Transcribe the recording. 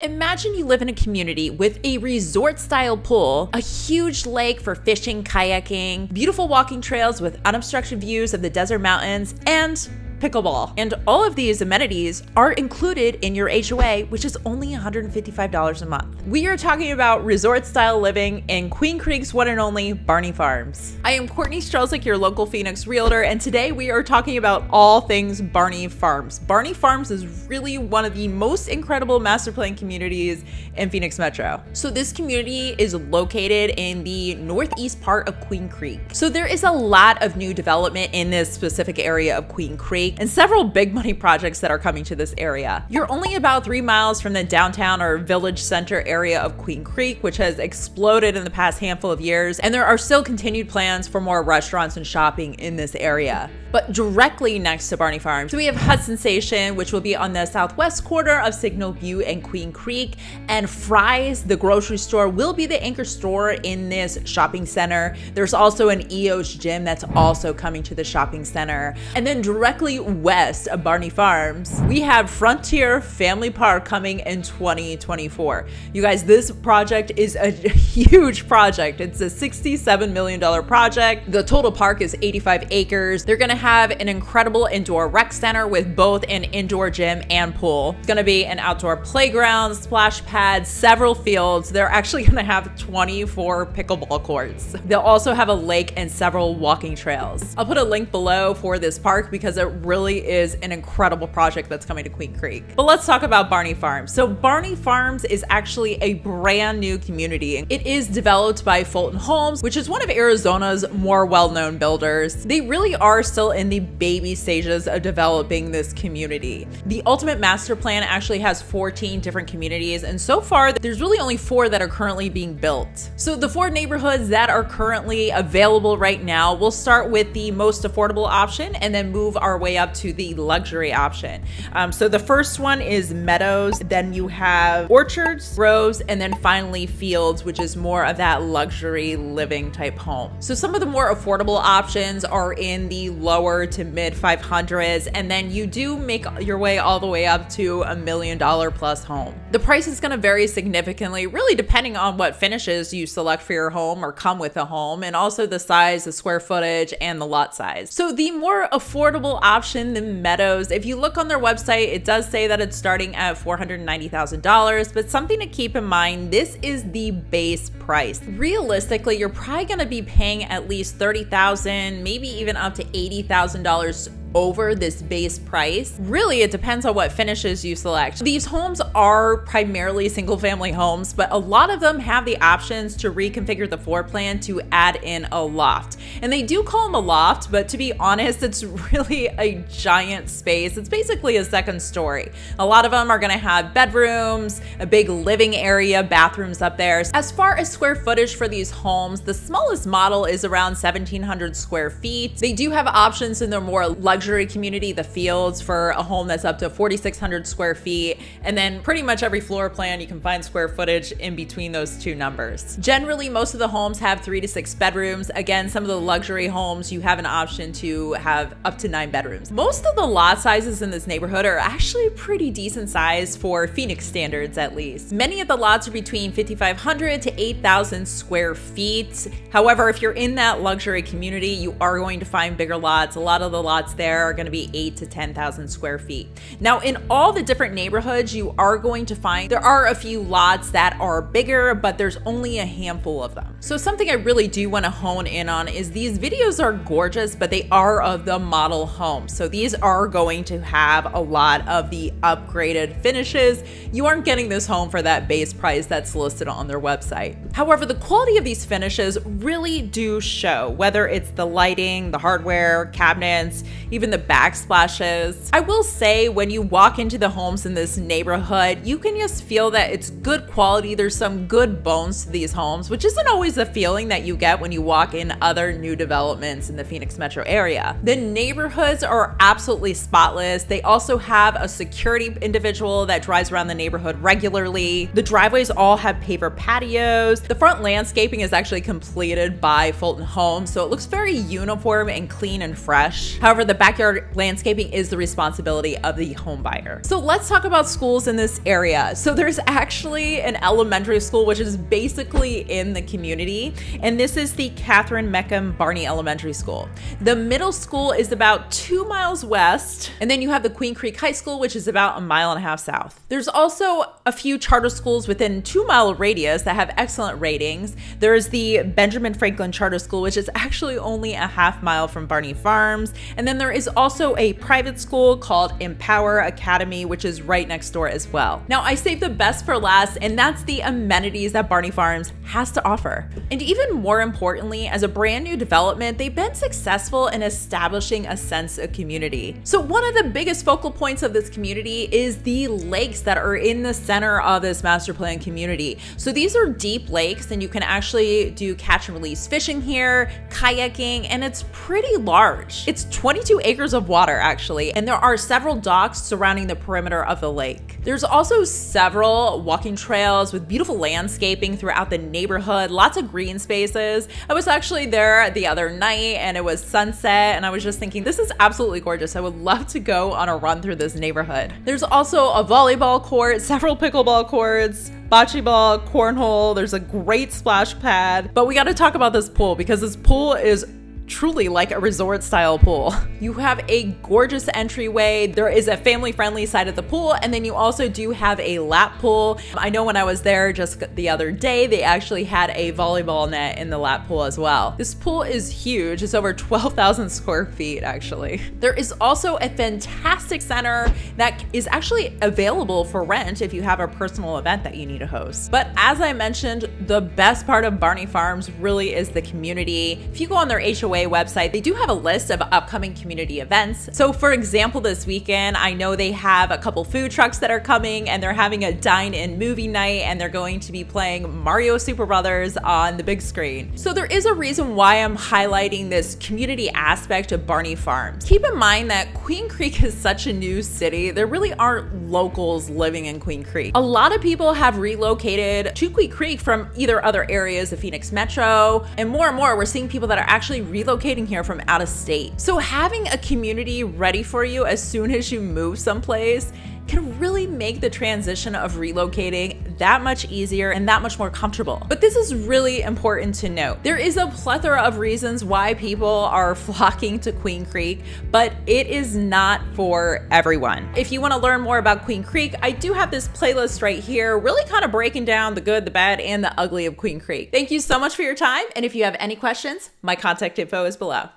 Imagine you live in a community with a resort style pool, a huge lake for fishing, kayaking, beautiful walking trails with unobstructed views of the desert mountains, and pickleball. And all of these amenities are included in your HOA, which is only $155 a month. We are talking about resort style living in Queen Creek's one and only Barney Farms. I am Courtney Strzelczyk, your local Phoenix realtor, and today we are talking about all things Barney Farms. Barney Farms is really one of the most incredible master plan communities in Phoenix Metro. So this community is located in the northeast part of Queen Creek. So there is a lot of new development in this specific area of Queen Creek and several big money projects that are coming to this area. You're only about three miles from the downtown or village center area of Queen Creek, which has exploded in the past handful of years, and there are still continued plans for more restaurants and shopping in this area but directly next to Barney Farms. So we have Hudson Station, which will be on the southwest corner of Signal Butte and Queen Creek, and Fry's, the grocery store, will be the anchor store in this shopping center. There's also an EOS gym that's also coming to the shopping center. And then directly west of Barney Farms, we have Frontier Family Park coming in 2024. You guys, this project is a huge project. It's a $67 million project. The total park is 85 acres. They're gonna have an incredible indoor rec center with both an indoor gym and pool. It's gonna be an outdoor playground, splash pad, several fields. They're actually gonna have 24 pickleball courts. They'll also have a lake and several walking trails. I'll put a link below for this park because it really is an incredible project that's coming to Queen Creek. But let's talk about Barney Farms. So Barney Farms is actually a brand new community. It is developed by Fulton Homes, which is one of Arizona's more well-known builders. They really are still in the baby stages of developing this community. The Ultimate Master Plan actually has 14 different communities, and so far, there's really only four that are currently being built. So the four neighborhoods that are currently available right now, we'll start with the most affordable option and then move our way up to the luxury option. Um, so the first one is Meadows, then you have Orchards, Groves, and then finally Fields, which is more of that luxury living type home. So some of the more affordable options are in the lower to mid 500s, and then you do make your way all the way up to a million dollar plus home. The price is going to vary significantly, really depending on what finishes you select for your home or come with a home, and also the size, the square footage, and the lot size. So the more affordable option, the Meadows, if you look on their website, it does say that it's starting at $490,000, but something to keep in mind, this is the base price. Realistically, you're probably to be paying at least 30,000, maybe even up to $80,000 over this base price. Really, it depends on what finishes you select. These homes are primarily single family homes, but a lot of them have the options to reconfigure the floor plan to add in a loft. And they do call them a loft, but to be honest, it's really a giant space. It's basically a second story. A lot of them are gonna have bedrooms, a big living area, bathrooms up there. As far as square footage for these homes, the smallest model is around 1700 square feet. They do have options in their more luxury luxury community, the Fields, for a home that's up to 4,600 square feet. And then pretty much every floor plan, you can find square footage in between those two numbers. Generally, most of the homes have three to six bedrooms. Again, some of the luxury homes, you have an option to have up to nine bedrooms. Most of the lot sizes in this neighborhood are actually pretty decent size for Phoenix standards, at least. Many of the lots are between 5,500 to 8,000 square feet. However, if you're in that luxury community, you are going to find bigger lots. A lot of the lots there there are going to be 8 to 10,000 square feet. Now, in all the different neighborhoods, you are going to find there are a few lots that are bigger, but there's only a handful of them. So something I really do want to hone in on is these videos are gorgeous, but they are of the model home. So these are going to have a lot of the upgraded finishes. You aren't getting this home for that base price that's listed on their website. However, the quality of these finishes really do show, whether it's the lighting, the hardware, cabinets, even the backsplashes. I will say when you walk into the homes in this neighborhood, you can just feel that it's good quality. There's some good bones to these homes, which isn't always the feeling that you get when you walk in other new developments in the Phoenix metro area. The neighborhoods are absolutely spotless. They also have a security individual that drives around the neighborhood regularly. The driveways all have paver patios. The front landscaping is actually completed by Fulton Homes, so it looks very uniform and clean and fresh. However, the back backyard landscaping is the responsibility of the home buyer. So let's talk about schools in this area. So there's actually an elementary school which is basically in the community, and this is the Katherine Mecham Barney Elementary School. The middle school is about two miles west, and then you have the Queen Creek High School, which is about a mile and a half south. There's also a few charter schools within two mile radius that have excellent ratings. There's the Benjamin Franklin Charter School, which is actually only a half mile from Barney Farms. And then there is also a private school called Empower Academy, which is right next door as well. Now, I saved the best for last, and that's the amenities that Barney Farms has to offer. And even more importantly, as a brand new development, they've been successful in establishing a sense of community. So, one of the biggest focal points of this community is the lakes that are in the center of this master plan community. So, these are deep lakes, and you can actually do catch and release fishing here, kayaking, and it's pretty large. It's 22 acres of water, actually, and there are several docks surrounding the perimeter of the lake. There's also several walking trails with beautiful landscaping throughout the neighborhood, lots of green spaces. I was actually there the other night and it was sunset, and I was just thinking, this is absolutely gorgeous. I would love to go on a run through this neighborhood. There's also a volleyball court, several pickleball courts, bocce ball, cornhole. There's a great splash pad. But we got to talk about this pool because this pool is truly like a resort style pool. You have a gorgeous entryway. There is a family friendly side of the pool, and then you also do have a lap pool. I know when I was there just the other day, they actually had a volleyball net in the lap pool as well. This pool is huge. It's over 12,000 square feet, actually. There is also a fantastic center that is actually available for rent if you have a personal event that you need to host. But as I mentioned, the best part of Barney Farms really is the community. If you go on their HOA website, they do have a list of upcoming community events. So, for example, this weekend, I know they have a couple food trucks that are coming and they're having a dine in movie night and they're going to be playing Mario Super Brothers on the big screen. So, there is a reason why I'm highlighting this community aspect of Barney Farms. Keep in mind that Queen Creek is such a new city, there really aren't locals living in Queen Creek. A lot of people have relocated to Queen Creek from either other areas of Phoenix Metro, and more and more, we're seeing people that are actually relocating here from out of state. So having a community ready for you as soon as you move someplace can really make the transition of relocating that much easier and that much more comfortable. But this is really important to note. There is a plethora of reasons why people are flocking to Queen Creek, but it is not for everyone. If you want to learn more about Queen Creek, I do have this playlist right here, really kind of breaking down the good, the bad, and the ugly of Queen Creek. Thank you so much for your time. And if you have any questions, my contact info is below.